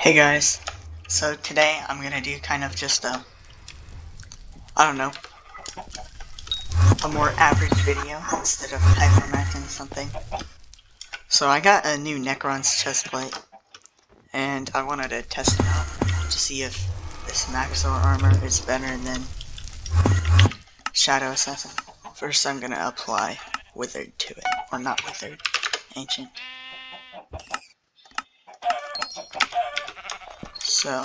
Hey guys, so today I'm gonna do kind of just a, I don't know, a more average video instead of hypermatching something. So I got a new Necron's chestplate, and I wanted to test it out to see if this Maxor armor is better than Shadow Assassin. First I'm gonna apply Withered to it, or not Withered, Ancient. So.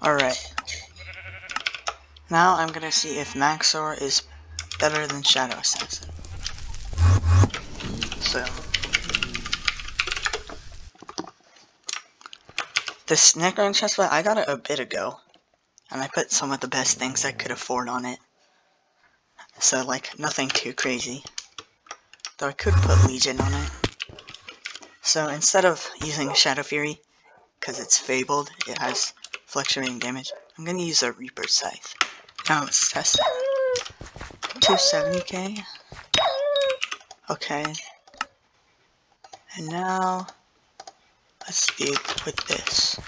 Alright. Now I'm gonna see if Maxor is better than Shadow Assassin. So. This Necron chestplate, I got it a bit ago. And I put some of the best things I could afford on it. So, like, nothing too crazy. Though I could put Legion on it. So instead of using Shadow Fury, because it's fabled, it has fluctuating damage, I'm going to use a Reaper Scythe. Now let's test it. 270k. Okay. And now, let's do with this.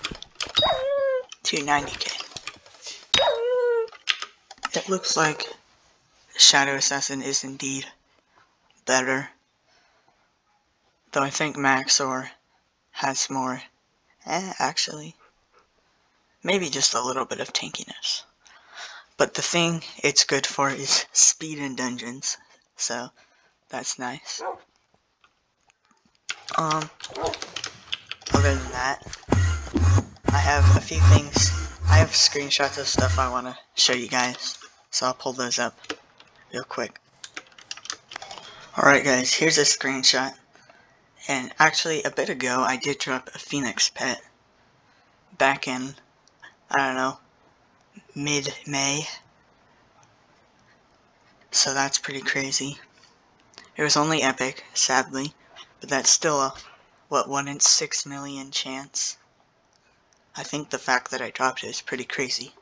290k. It looks like Shadow Assassin is indeed better Though I think Maxor has more. Eh, actually. Maybe just a little bit of tankiness. But the thing it's good for is speed in dungeons. So, that's nice. Um, other than that, I have a few things. I have screenshots of stuff I want to show you guys. So I'll pull those up real quick. Alright guys, here's a screenshot and actually, a bit ago, I did drop a Phoenix pet. Back in, I don't know, mid-May. So that's pretty crazy. It was only epic, sadly. But that's still a, what, 1 in 6 million chance. I think the fact that I dropped it is pretty crazy.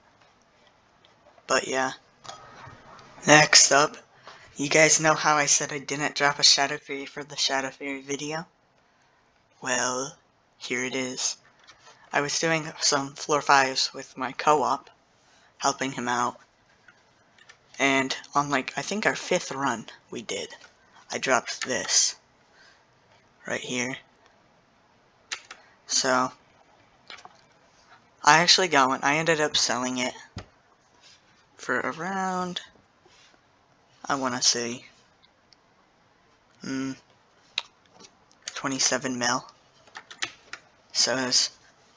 But yeah. Next up, you guys know how I said I didn't drop a Shadow Fury for the Shadow Fury video? Well, here it is. I was doing some floor fives with my co-op, helping him out. And on like, I think our fifth run we did, I dropped this. Right here. So, I actually got one. I ended up selling it for around, I want to say, hmm, 27 mil. So it's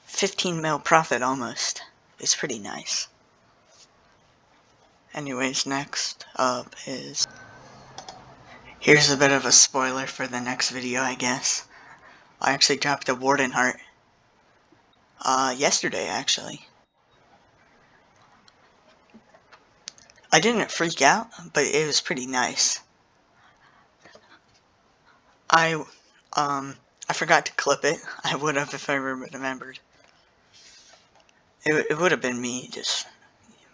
15 mil profit almost. It's pretty nice. Anyways, next up is... Here's a bit of a spoiler for the next video, I guess. I actually dropped a Warden Heart. Uh, yesterday, actually. I didn't freak out, but it was pretty nice. I, um, I forgot to clip it. I would have if I remembered. It, it would have been me just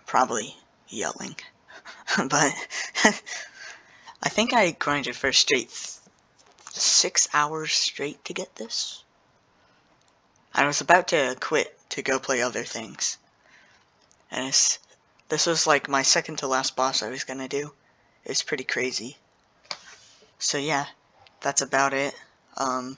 probably yelling. but I think I grinded for straight six hours straight to get this. I was about to quit to go play other things. And it's, this was like my second to last boss I was gonna do. It's pretty crazy. So yeah, that's about it. Um,